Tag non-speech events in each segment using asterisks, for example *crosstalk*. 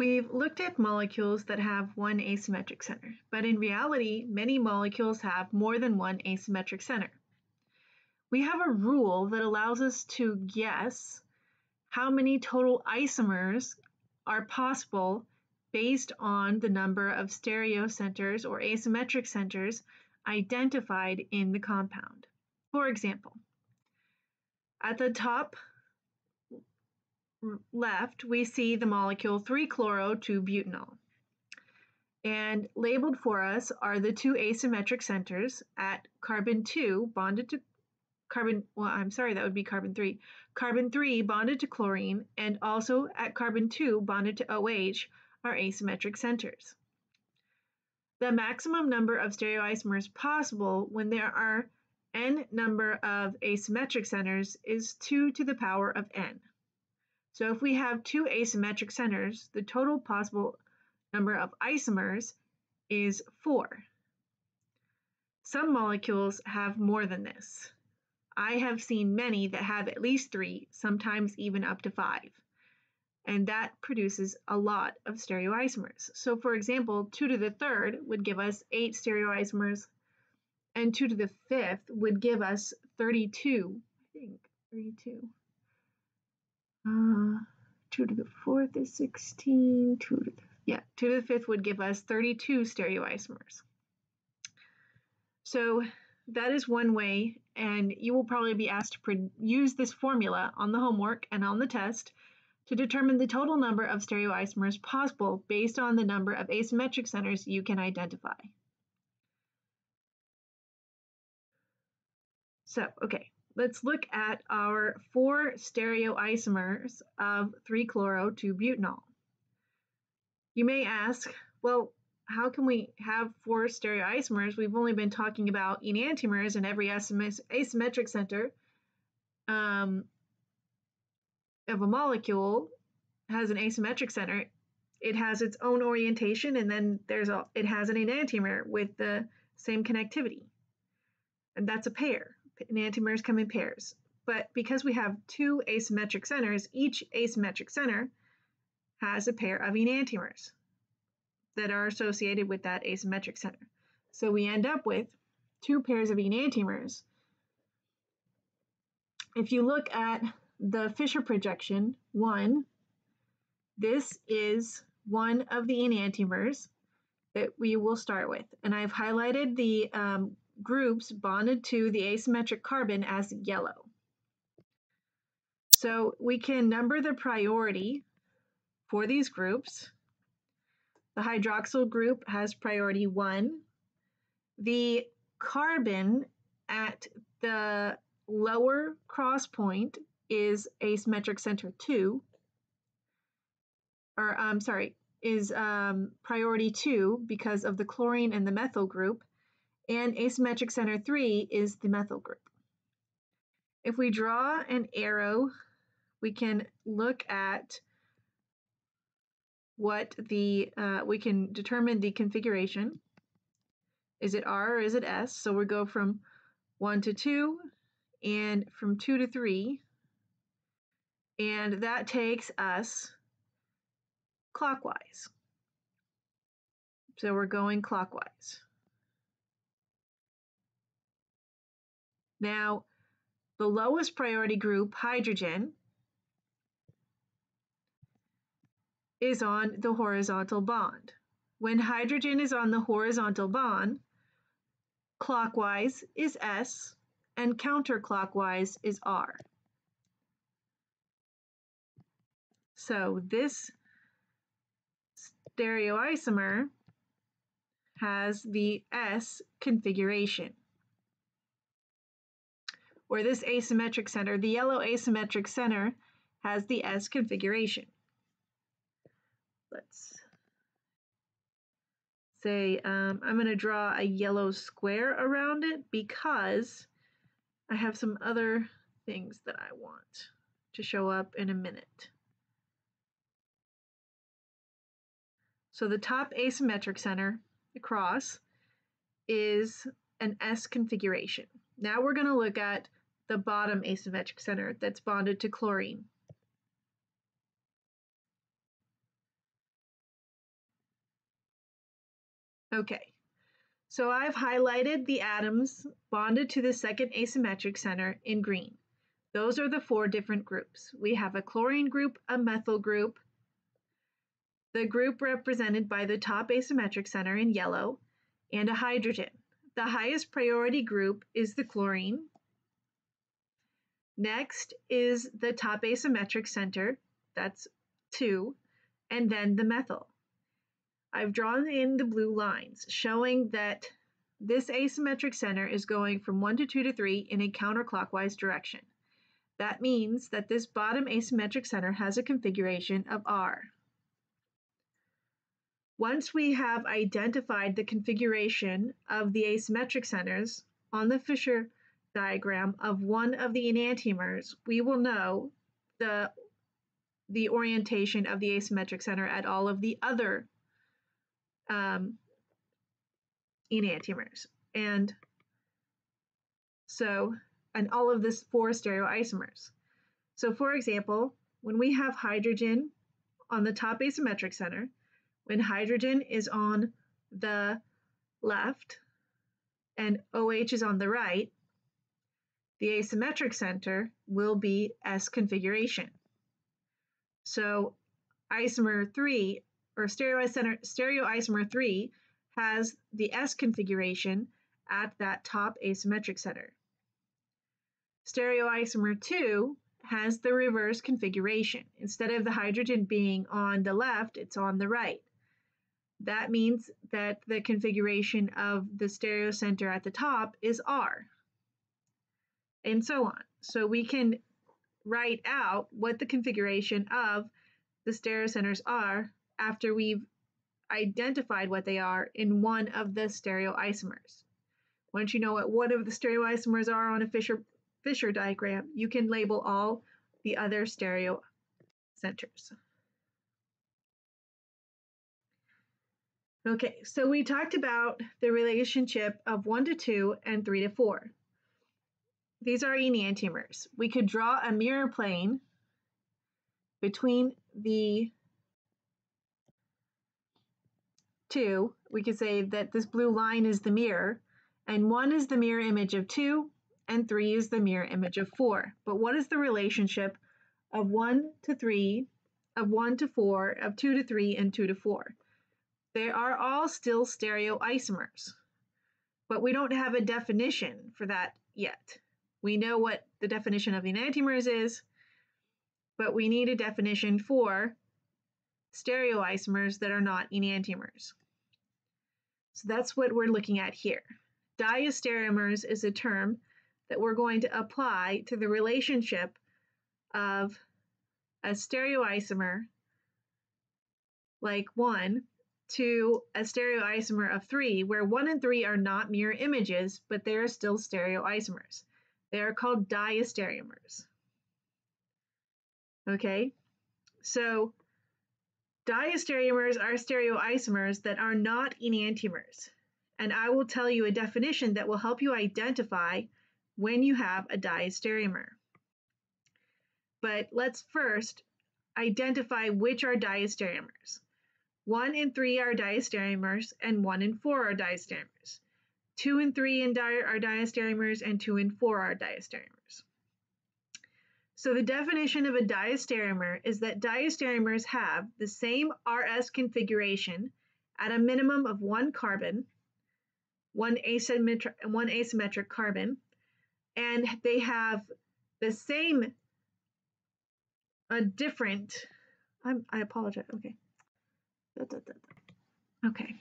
We've looked at molecules that have one asymmetric center, but in reality, many molecules have more than one asymmetric center. We have a rule that allows us to guess how many total isomers are possible based on the number of stereocenters or asymmetric centers identified in the compound. For example, at the top left, we see the molecule 3-chloro-2-butanol. And labeled for us are the two asymmetric centers at carbon 2 bonded to carbon, well, I'm sorry, that would be carbon 3. Carbon 3 bonded to chlorine and also at carbon 2 bonded to OH are asymmetric centers. The maximum number of stereoisomers possible when there are n number of asymmetric centers is 2 to the power of n. So if we have two asymmetric centers, the total possible number of isomers is 4. Some molecules have more than this. I have seen many that have at least three, sometimes even up to five. And that produces a lot of stereoisomers. So for example, 2 to the third would give us 8 stereoisomers, and 2 to the fifth would give us 32, I think, 32. Uh, 2 to the fourth is 16, 2 to the, yeah, 2 to the fifth would give us 32 stereoisomers. So that is one way, and you will probably be asked to use this formula on the homework and on the test to determine the total number of stereoisomers possible based on the number of asymmetric centers you can identify. So, okay, let's look at our four stereoisomers of 3-chloro-2-butanol. You may ask, well, how can we have four stereoisomers? We've only been talking about enantiomers and every asymmetric center um, of a molecule has an asymmetric center. It has its own orientation, and then there's a it has an enantiomer with the same connectivity, and that's a pair. Enantiomers come in pairs. But because we have two asymmetric centers, each asymmetric center has a pair of enantiomers that are associated with that asymmetric center. So we end up with two pairs of enantiomers. If you look at the Fischer projection, one, this is one of the enantiomers that we will start with. And I've highlighted the um, groups bonded to the asymmetric carbon as yellow. So we can number the priority for these groups the hydroxyl group has priority 1. The carbon at the lower cross point is asymmetric center 2. Or, I'm um, sorry, is um, priority 2 because of the chlorine and the methyl group. And asymmetric center 3 is the methyl group. If we draw an arrow, we can look at what the, uh, we can determine the configuration. Is it R or is it S? So we go from 1 to 2 and from 2 to 3. And that takes us clockwise. So we're going clockwise. Now, the lowest priority group, hydrogen, is on the horizontal bond. When hydrogen is on the horizontal bond, clockwise is S and counterclockwise is R. So this stereoisomer has the S configuration. Or this asymmetric center, the yellow asymmetric center has the S configuration let's say um, I'm going to draw a yellow square around it because I have some other things that I want to show up in a minute. So the top asymmetric center across is an S configuration. Now we're going to look at the bottom asymmetric center that's bonded to chlorine. Okay, so I've highlighted the atoms bonded to the second asymmetric center in green. Those are the four different groups. We have a chlorine group, a methyl group, the group represented by the top asymmetric center in yellow, and a hydrogen. The highest priority group is the chlorine. Next is the top asymmetric center, that's 2, and then the methyl. I've drawn in the blue lines showing that this asymmetric center is going from 1 to 2 to 3 in a counterclockwise direction. That means that this bottom asymmetric center has a configuration of R. Once we have identified the configuration of the asymmetric centers on the Fischer diagram of one of the enantiomers, we will know the, the orientation of the asymmetric center at all of the other um, enantiomers. And so, and all of this four stereoisomers. So for example, when we have hydrogen on the top asymmetric center, when hydrogen is on the left and OH is on the right, the asymmetric center will be S configuration. So isomer 3 or stereoisomer 3 has the S configuration at that top asymmetric center. Stereoisomer 2 has the reverse configuration. Instead of the hydrogen being on the left, it's on the right. That means that the configuration of the stereocenter at the top is R, and so on. So we can write out what the configuration of the stereocenters are after we've identified what they are in one of the stereoisomers. Once you know what one of the stereoisomers are on a Fischer, Fischer diagram, you can label all the other stereocenters. Okay, so we talked about the relationship of 1 to 2 and 3 to 4. These are enantiomers. We could draw a mirror plane between the two. We could say that this blue line is the mirror, and 1 is the mirror image of 2, and 3 is the mirror image of 4. But what is the relationship of 1 to 3, of 1 to 4, of 2 to 3, and 2 to 4? They are all still stereoisomers, but we don't have a definition for that yet. We know what the definition of enantiomers is, but we need a definition for stereoisomers that are not enantiomers. So that's what we're looking at here. Diastereomers is a term that we're going to apply to the relationship of a stereoisomer like 1 to a stereoisomer of 3, where 1 and 3 are not mirror images, but they are still stereoisomers. They are called diastereomers. Okay, so diastereomers are stereoisomers that are not enantiomers. And I will tell you a definition that will help you identify when you have a diastereomer. But let's first identify which are diastereomers. 1 and 3 are diastereomers, and 1 and 4 are diastereomers. 2 and 3 and di are diastereomers, and 2 and 4 are diastereomers. So the definition of a diastereomer is that diastereomers have the same RS configuration at a minimum of one carbon, one asymmetric, one asymmetric carbon, and they have the same, a different, I'm, I apologize, okay. Okay,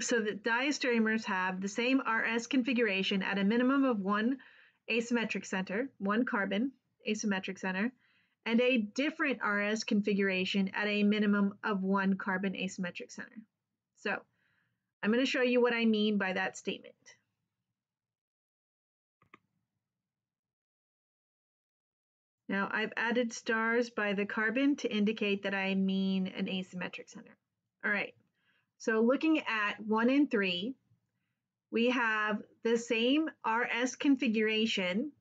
so the diastereomers have the same RS configuration at a minimum of one asymmetric center, one carbon asymmetric center, and a different RS configuration at a minimum of one carbon asymmetric center. So I'm going to show you what I mean by that statement. Now I've added stars by the carbon to indicate that I mean an asymmetric center. All right, so looking at one and three, we have the same RS configuration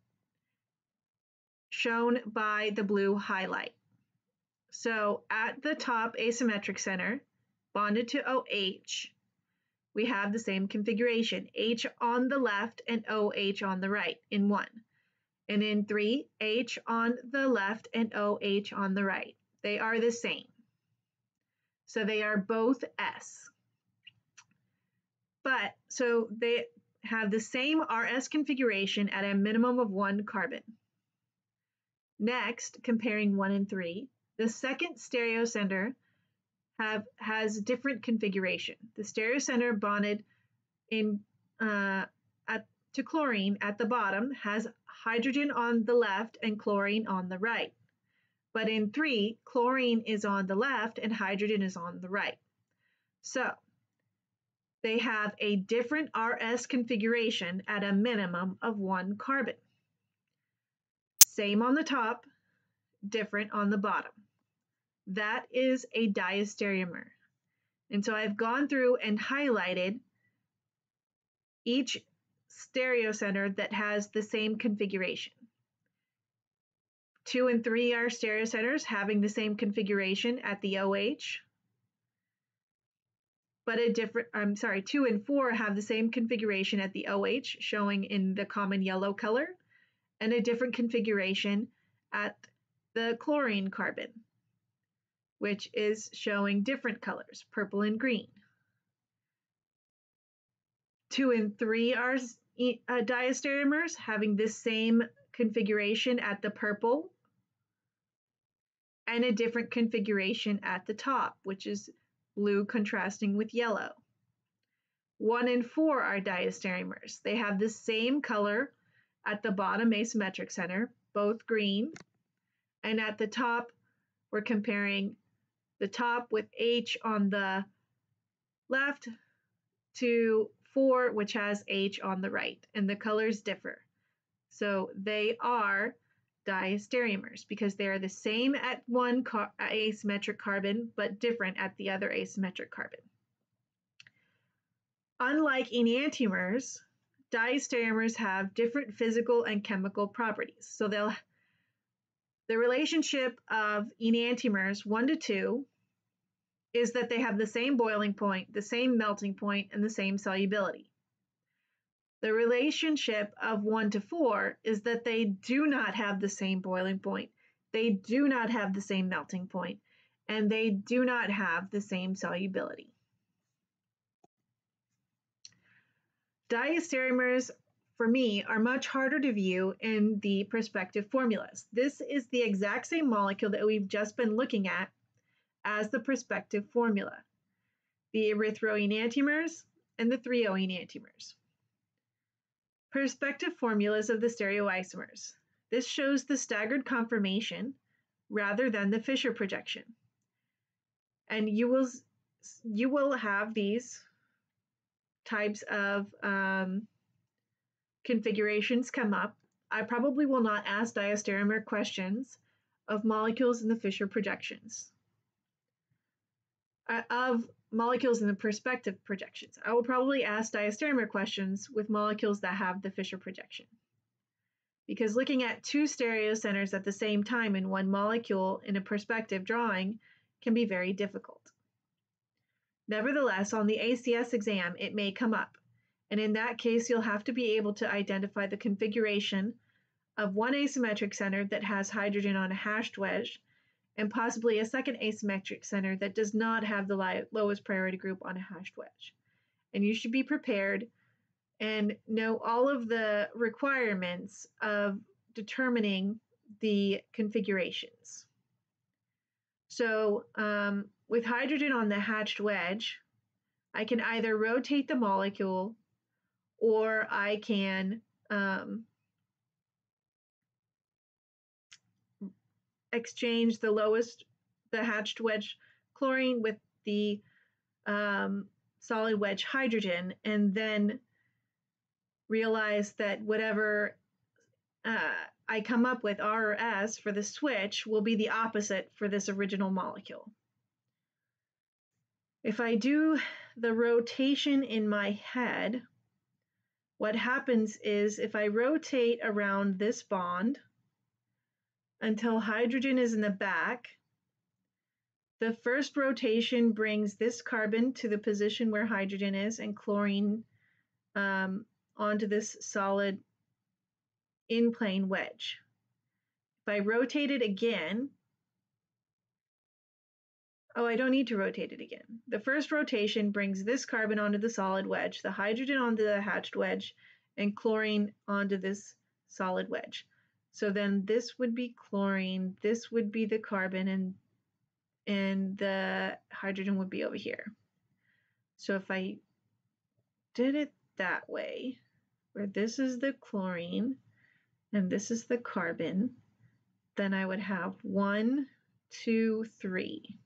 shown by the blue highlight. So at the top asymmetric center, bonded to OH, we have the same configuration, H on the left and OH on the right in 1. And in 3, H on the left and OH on the right. They are the same. So they are both S. But, so they have the same RS configuration at a minimum of one carbon. Next, comparing 1 and 3, the second stereocenter have has different configuration. The stereo stereocenter bonded in uh, at, to chlorine at the bottom has hydrogen on the left and chlorine on the right. But in 3, chlorine is on the left and hydrogen is on the right. So they have a different RS configuration at a minimum of one carbon. Same on the top, different on the bottom. That is a diastereomer. And so I've gone through and highlighted each stereocenter that has the same configuration. Two and three are stereocenters having the same configuration at the OH, but a different, I'm sorry, two and four have the same configuration at the OH, showing in the common yellow color, and a different configuration at the chlorine carbon which is showing different colors, purple and green. Two and three are uh, diastereomers having this same configuration at the purple and a different configuration at the top, which is blue contrasting with yellow. One and four are diastereomers. They have the same color at the bottom asymmetric center, both green, and at the top, we're comparing the top with H on the left to 4, which has H on the right, and the colors differ. So they are diastereomers because they are the same at one car asymmetric carbon, but different at the other asymmetric carbon. Unlike enantiomers, diastereomers have different physical and chemical properties. So they'll the relationship of enantiomers 1 to 2 is that they have the same boiling point, the same melting point, and the same solubility. The relationship of 1 to 4 is that they do not have the same boiling point, they do not have the same melting point, and they do not have the same solubility. Diastereomers, for me, are much harder to view in the perspective formulas. This is the exact same molecule that we've just been looking at as the perspective formula, the erythroenantiomers and the threo enantiomers. Perspective formulas of the stereoisomers. This shows the staggered conformation rather than the Fischer projection. And you will, you will have these types of um, configurations come up. I probably will not ask diastereomer questions of molecules in the Fischer projections. Uh, of molecules in the perspective projections. I will probably ask diastereomer questions with molecules that have the Fischer projection. Because looking at two stereocenters at the same time in one molecule in a perspective drawing can be very difficult. Nevertheless, on the ACS exam, it may come up, and in that case, you'll have to be able to identify the configuration of one asymmetric center that has hydrogen on a hashed wedge and possibly a second asymmetric center that does not have the lowest priority group on a hashed wedge. And you should be prepared and know all of the requirements of determining the configurations. So um, with hydrogen on the hatched wedge, I can either rotate the molecule or I can um, exchange the lowest, the hatched wedge chlorine with the um, solid wedge hydrogen, and then realize that whatever uh, I come up with, R or S, for the switch will be the opposite for this original molecule. If I do the rotation in my head, what happens is if I rotate around this bond, until hydrogen is in the back. The first rotation brings this carbon to the position where hydrogen is and chlorine um, onto this solid in plane wedge. If I rotate it again, oh, I don't need to rotate it again. The first rotation brings this carbon onto the solid wedge, the hydrogen onto the hatched wedge, and chlorine onto this solid wedge. So then this would be chlorine, this would be the carbon, and and the hydrogen would be over here. So if I did it that way, where this is the chlorine and this is the carbon, then I would have one, two, three.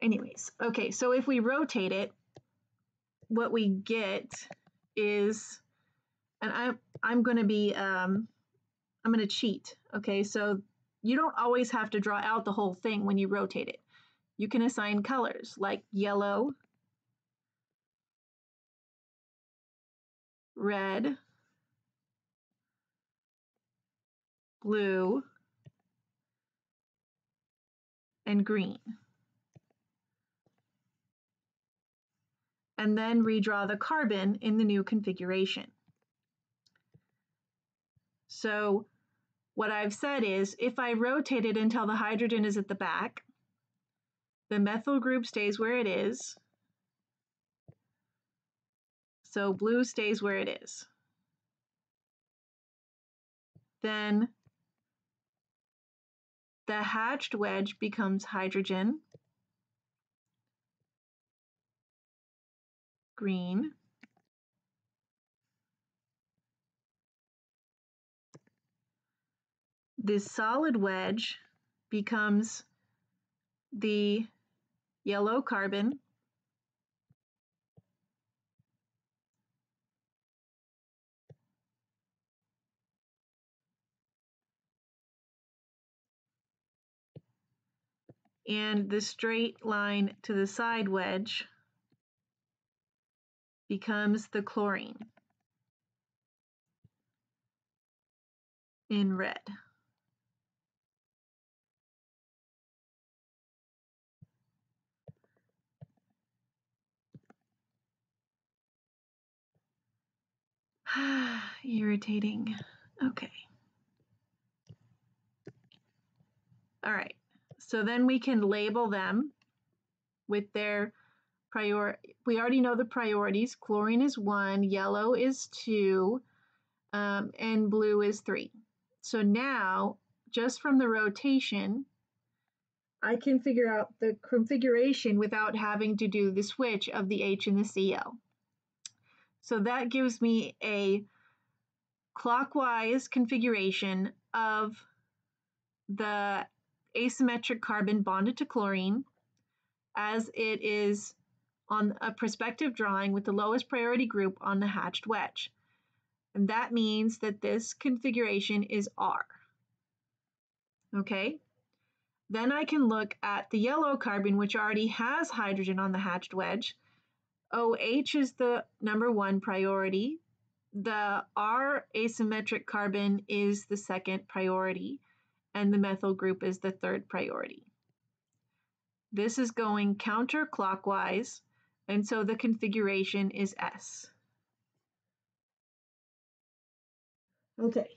Anyways, okay, so if we rotate it, what we get is, and I'm, I'm going to be, um, I'm going to cheat. Okay, so you don't always have to draw out the whole thing when you rotate it. You can assign colors like yellow, red, blue, and green. And then redraw the carbon in the new configuration. So what I've said is if I rotate it until the hydrogen is at the back, the methyl group stays where it is. So blue stays where it is. Then the hatched wedge becomes hydrogen, green, this solid wedge becomes the yellow carbon and the straight line to the side wedge becomes the chlorine in red. *sighs* Irritating. Okay. All right. So then we can label them with their prior. We already know the priorities. Chlorine is one, yellow is two, um, and blue is three. So now, just from the rotation, I can figure out the configuration without having to do the switch of the H and the Cl. So that gives me a clockwise configuration of the asymmetric carbon bonded to chlorine as it is on a prospective drawing with the lowest priority group on the hatched wedge. And that means that this configuration is R. Okay? Then I can look at the yellow carbon, which already has hydrogen on the hatched wedge, OH is the number one priority. The R asymmetric carbon is the second priority, and the methyl group is the third priority. This is going counterclockwise, and so the configuration is S. Okay,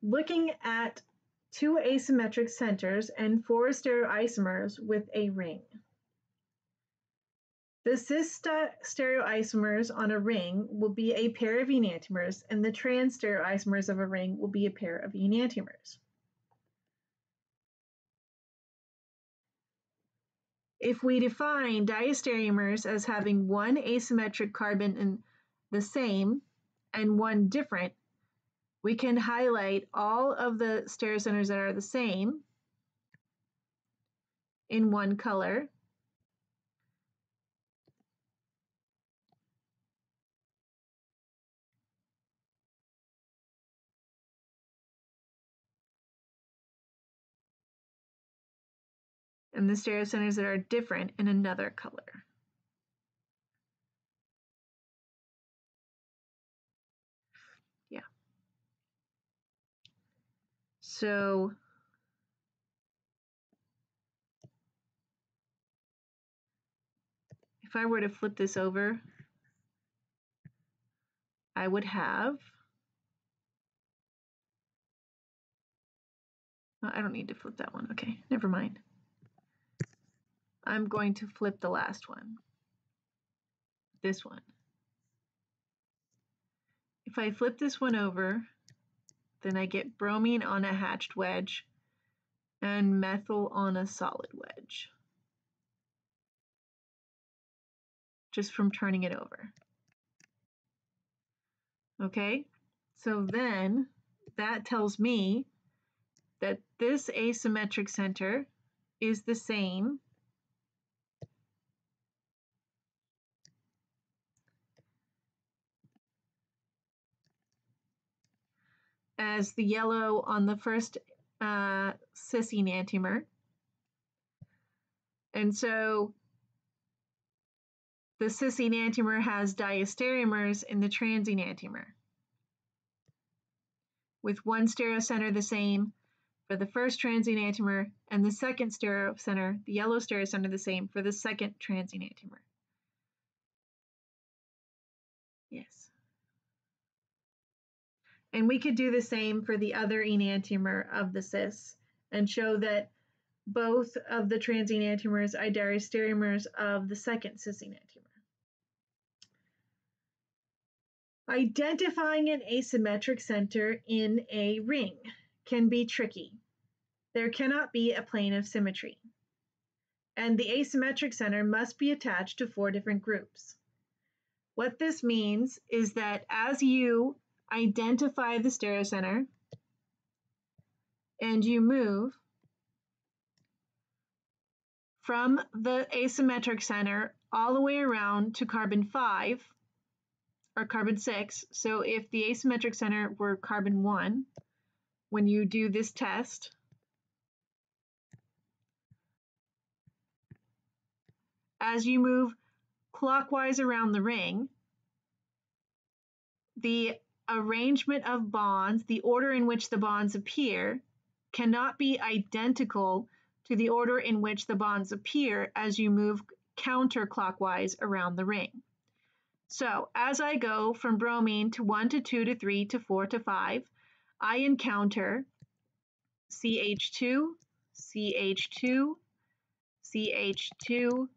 looking at two asymmetric centers and four stereoisomers with a ring. The cis stereoisomers on a ring will be a pair of enantiomers, and the trans stereoisomers of a ring will be a pair of enantiomers. If we define diastereomers as having one asymmetric carbon in the same and one different, we can highlight all of the stereocenters that are the same in one color and the stereo centers that are different in another color. Yeah. So if I were to flip this over, I would have I don't need to flip that one. Okay, never mind. I'm going to flip the last one, this one. If I flip this one over, then I get bromine on a hatched wedge and methyl on a solid wedge. Just from turning it over. Okay, so then that tells me that this asymmetric center is the same as the yellow on the first uh, cis enantiomer. And so the cis enantiomer has diastereomers in the trans enantiomer, with one stereocenter the same for the first trans enantiomer and the second stereocenter, the yellow stereocenter, the same for the second trans enantiomer. Yes. And we could do the same for the other enantiomer of the cis and show that both of the trans enantiomers are diastereomers of the second cis enantiomer. Identifying an asymmetric center in a ring can be tricky. There cannot be a plane of symmetry. And the asymmetric center must be attached to four different groups. What this means is that as you identify the stereocenter and you move from the asymmetric center all the way around to carbon 5, or carbon 6. So if the asymmetric center were carbon 1, when you do this test, as you move clockwise around the ring, the arrangement of bonds, the order in which the bonds appear, cannot be identical to the order in which the bonds appear as you move counterclockwise around the ring. So as I go from bromine to 1 to 2 to 3 to 4 to 5, I encounter CH2, CH2, CH2,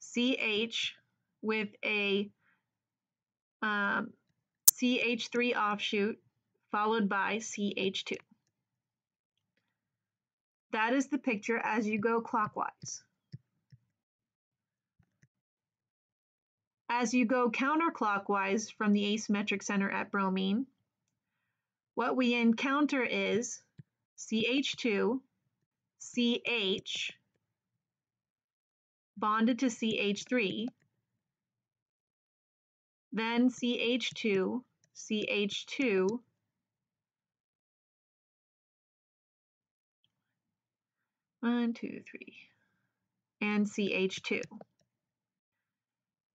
CH with a um, CH3 offshoot followed by CH2. That is the picture as you go clockwise. As you go counterclockwise from the asymmetric center at bromine, what we encounter is CH2, CH bonded to CH3, then CH2, CH2, one, two, three, and CH2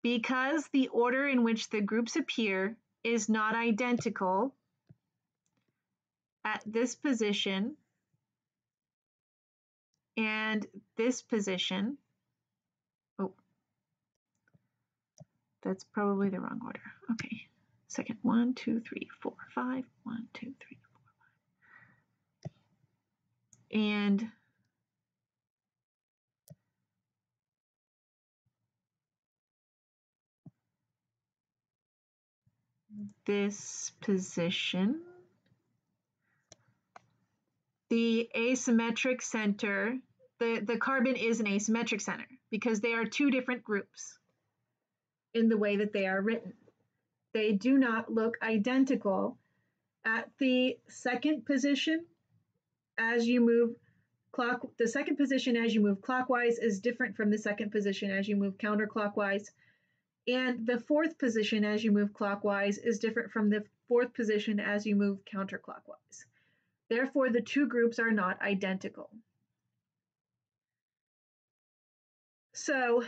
because the order in which the groups appear is not identical at this position and this position. That's probably the wrong order. Okay, second, one, two, three, four, five, one, two, three, four, five. And this position. The asymmetric center, the, the carbon is an asymmetric center because they are two different groups in the way that they are written. They do not look identical at the second position as you move clock the second position as you move clockwise is different from the second position as you move counterclockwise and the fourth position as you move clockwise is different from the fourth position as you move counterclockwise. Therefore, the two groups are not identical. So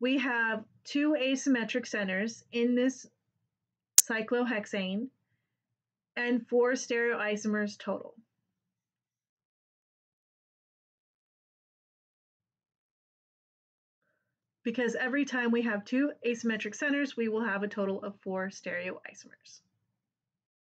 we have two asymmetric centers in this cyclohexane and four stereoisomers total. because every time we have two asymmetric centers, we will have a total of four stereoisomers.